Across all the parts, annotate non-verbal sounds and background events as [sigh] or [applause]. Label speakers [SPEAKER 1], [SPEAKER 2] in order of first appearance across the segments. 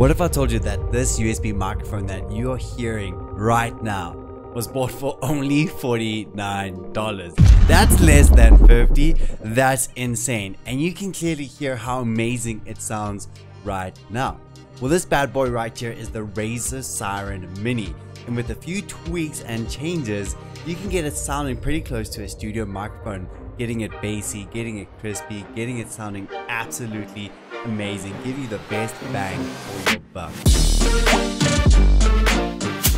[SPEAKER 1] What if I told you that this USB microphone that you're hearing right now was bought for only $49? That's less than 50. That's insane. And you can clearly hear how amazing it sounds right now. Well, this bad boy right here is the Razer Seiren Mini. And with a few tweaks and changes, you can get it sounding pretty close to a studio microphone, getting it bassy, getting it crispy, getting it sounding absolutely amazing, give you the best bang for your buck.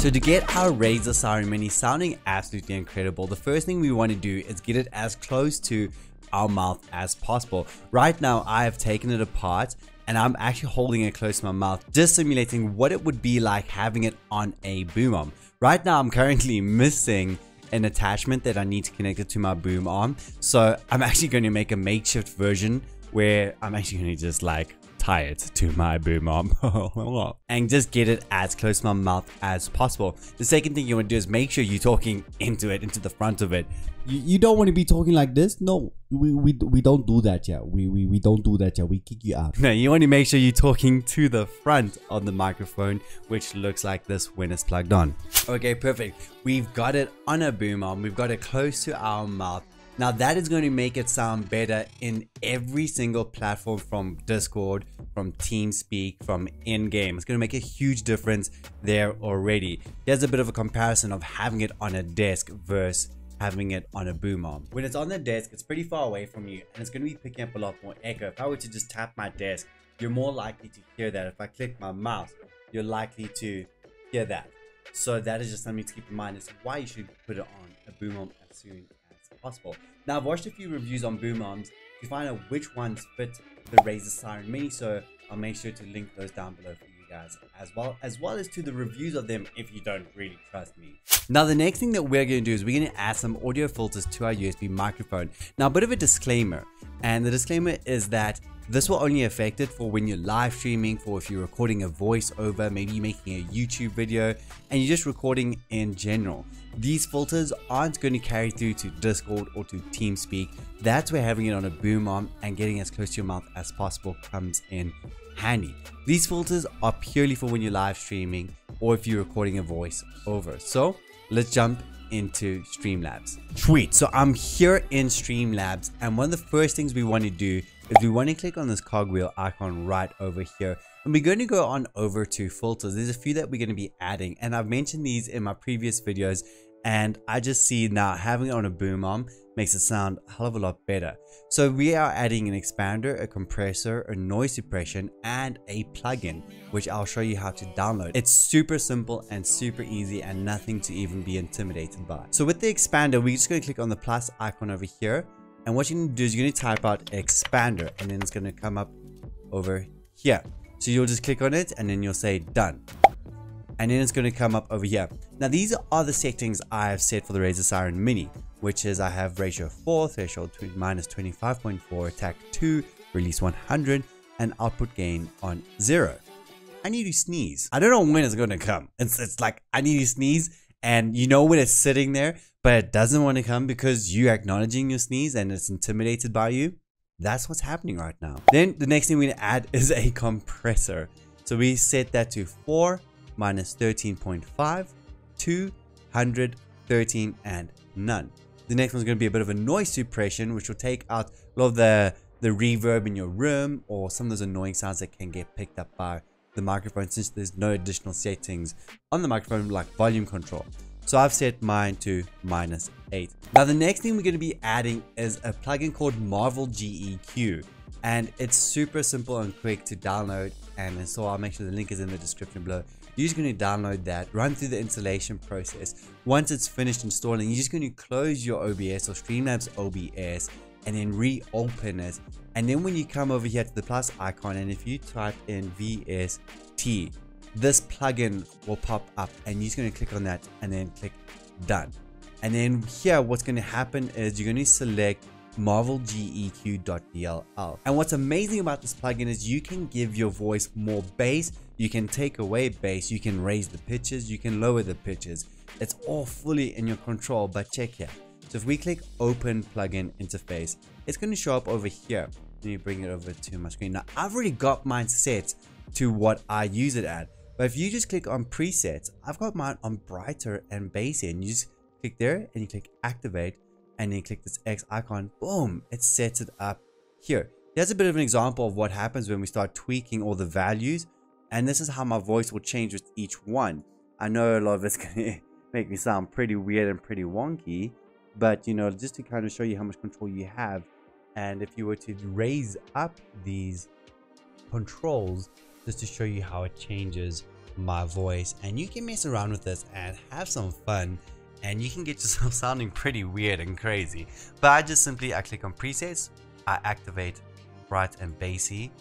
[SPEAKER 1] So to get our Razer Seiren Mini sounding absolutely incredible, the first thing we want to do is get it as close to our mouth as possible. Right now, I have taken it apart and I'm actually holding it close to my mouth, just simulating what it would be like having it on a boom arm. Right now, I'm currently missing an attachment that I need to connect it to my boom arm. So I'm actually going to make a makeshift version where I'm actually to just like tie it to my boom arm [laughs] and just get it as close to my mouth as possible. The second thing you want to do is make sure you're talking into it, into the front of it.
[SPEAKER 2] You, you don't want to be talking like this? No, we, we, we don't do that yet. We, we, we don't do that yet. We kick you out.
[SPEAKER 1] No, you want to make sure you're talking to the front of the microphone, which looks like this when it's plugged on. Okay, perfect. We've got it on a boom arm. We've got it close to our mouth. Now that is going to make it sound better in every single platform from Discord, from TeamSpeak, from in-game. It's going to make a huge difference there already. Here's a bit of a comparison of having it on a desk versus having it on a boom arm. When it's on the desk, it's pretty far away from you and it's going to be picking up a lot more echo. If I were to just tap my desk, you're more likely to hear that. If I click my mouse, you're likely to hear that. So that is just something to keep in mind. It's why you should put it on a boom arm as soon possible. Now I've watched a few reviews on boom arms to find out which ones fit the Razer Seiren Mini, so I'll make sure to link those down below for you guys as well, as well as to the reviews of them if you don't really trust me. Now the next thing that we're going to do is we're going to add some audio filters to our USB microphone. Now a bit of a disclaimer, and the disclaimer is that this will only affect it for when you're live streaming, for if you're recording a voiceover, maybe making a YouTube video, and you're just recording in general. These filters aren't going to carry through to Discord or to TeamSpeak. That's where having it on a boom arm and getting as close to your mouth as possible comes in handy. These filters are purely for when you're live streaming or if you're recording a voice over. So let's jump into Streamlabs. Sweet, so I'm here in Streamlabs and one of the first things we want to do is we want to click on this cogwheel icon right over here and we're going to go on over to filters. There's a few that we're going to be adding and I've mentioned these in my previous videos and I just see now having it on a boom arm makes it sound a hell of a lot better. So we are adding an expander, a compressor, a noise suppression, and a plugin, which I'll show you how to download. It's super simple and super easy and nothing to even be intimidated by. So with the expander, we're just going to click on the plus icon over here. And what you're going to do is you're to type out expander and then it's going to come up over here. So you'll just click on it and then you'll say done and then it's going to come up over here. Now these are the settings I have set for the Razer Seiren Mini, which is I have ratio 4, threshold minus 25.4, attack 2, release 100, and output gain on 0. I need to sneeze. I don't know when it's going to come. It's, it's like I need to sneeze and you know when it's sitting there, but it doesn't want to come because you're acknowledging your sneeze and it's intimidated by you. That's what's happening right now. Then the next thing we're going to add is a compressor. So we set that to 4 minus 13.5, 213, and none. The next one's going to be a bit of a noise suppression, which will take out a lot of the, the reverb in your room or some of those annoying sounds that can get picked up by the microphone since there's no additional settings on the microphone like volume control. So I've set mine to minus 8. Now the next thing we're going to be adding is a plugin called Marvel GEQ and it's super simple and quick to download and install. I'll make sure the link is in the description below you're just going to download that, run through the installation process. Once it's finished installing, you're just going to close your OBS or Streamlabs OBS and then reopen it. And then when you come over here to the plus icon and if you type in VST, this plugin will pop up and you're just going to click on that and then click done. And then here, what's going to happen is you're going to select marvelgeq.dll. And what's amazing about this plugin is you can give your voice more bass, you can take away bass, you can raise the pitches, you can lower the pitches. It's all fully in your control, but check here. So if we click open plugin interface, it's going to show up over here. Let me bring it over to my screen. Now I've already got mine set to what I use it at. But if you just click on presets, I've got mine on brighter and bassy and you just click there and you click activate and then click this X icon, boom, it sets it up here. Here's a bit of an example of what happens when we start tweaking all the values. And this is how my voice will change with each one. I know a lot of it's going [laughs] to make me sound pretty weird and pretty wonky, but you know, just to kind of show you how much control you have. And if you were to raise up these controls, just to show you how it changes my voice and you can mess around with this and have some fun and you can get yourself [laughs] sounding pretty weird and crazy. But I just simply I click on presets I activate bright and bassy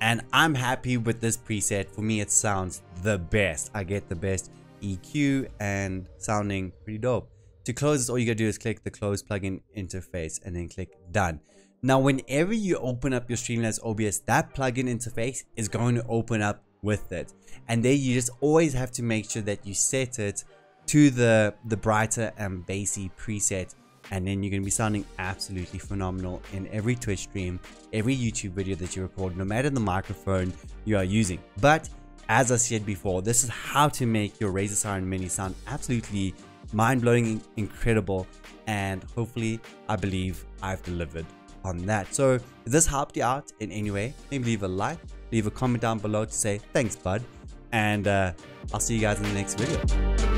[SPEAKER 1] and I'm happy with this preset. For me it sounds the best. I get the best EQ and sounding pretty dope to close this all you gotta do is click the close plugin interface and then click done. Now whenever you open up your Streamlabs OBS that plugin interface is going to open up with it. And there you just always have to make sure that you set it to the the brighter and bassy preset. And then you're going to be sounding absolutely phenomenal in every twitch stream every youtube video that you record no matter the microphone you are using. But as i said before this is how to make your razer seiren mini sound absolutely mind-blowing incredible and hopefully i believe i've delivered on that so if this helped you out in any way maybe leave a like leave a comment down below to say thanks bud and uh, I'll see you guys in the next video.